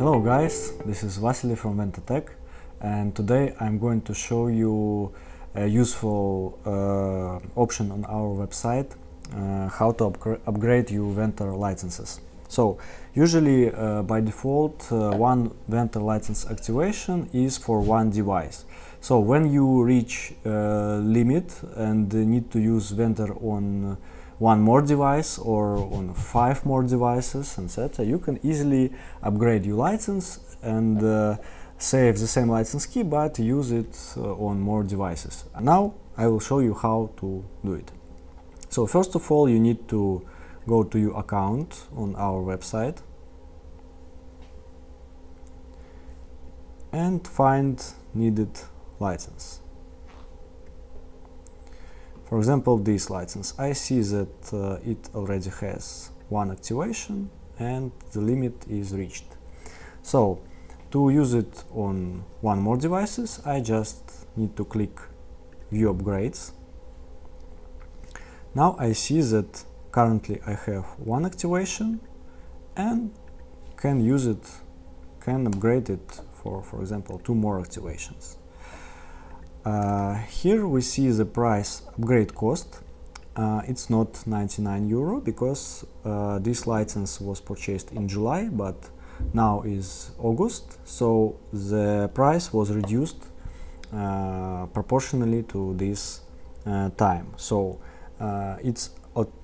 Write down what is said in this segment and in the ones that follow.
Hello guys, this is Vasily from VentorTech and today I'm going to show you a useful uh, option on our website uh, how to upgrade your Ventor licenses. So usually uh, by default uh, one Ventor license activation is for one device. So when you reach uh, limit and need to use Ventor on one more device or on five more devices and etc you can easily upgrade your license and uh, save the same license key but use it uh, on more devices. Now I will show you how to do it. So first of all you need to go to your account on our website and find needed license for example, this license, I see that uh, it already has one activation and the limit is reached. So to use it on one more devices, I just need to click View Upgrades. Now I see that currently I have one activation and can use it, can upgrade it for, for example, two more activations. Uh, here we see the price upgrade cost. Uh, it's not 99 euro because uh, this license was purchased in July, but now is August, so the price was reduced uh, proportionally to this uh, time. So uh, it's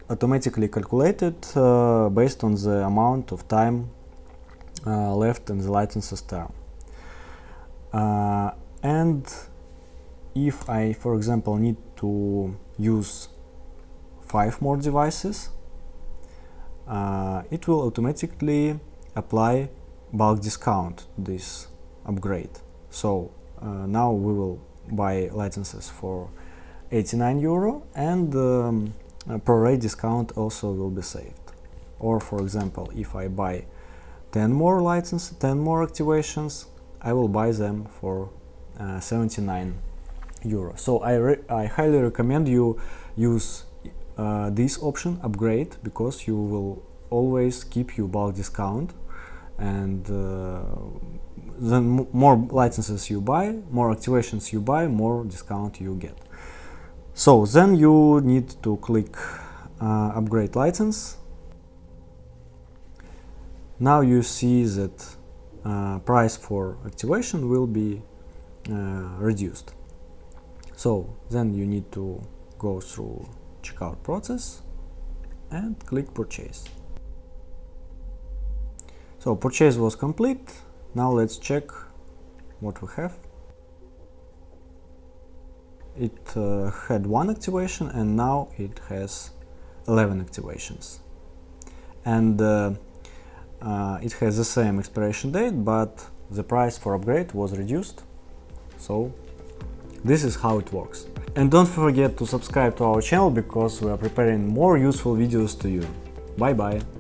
automatically calculated based on the amount of time left in the licenses term. and if I, for example, need to use five more devices, uh, it will automatically apply bulk discount this upgrade. So uh, now we will buy licenses for 89 euro and um, prorate discount also will be saved. Or for example, if I buy 10 more licenses, 10 more activations, I will buy them for uh, 79 euro. So I, I highly recommend you use uh, this option upgrade because you will always keep your bulk discount and uh, the more licenses you buy, more activations you buy, more discount you get. So then you need to click uh, upgrade license. Now you see that uh, price for activation will be uh, reduced. So then you need to go through checkout process and click purchase. So purchase was complete. Now let's check what we have. It uh, had one activation and now it has 11 activations. And uh, uh, it has the same expiration date, but the price for upgrade was reduced. So this is how it works. And don't forget to subscribe to our channel because we are preparing more useful videos to you. Bye bye!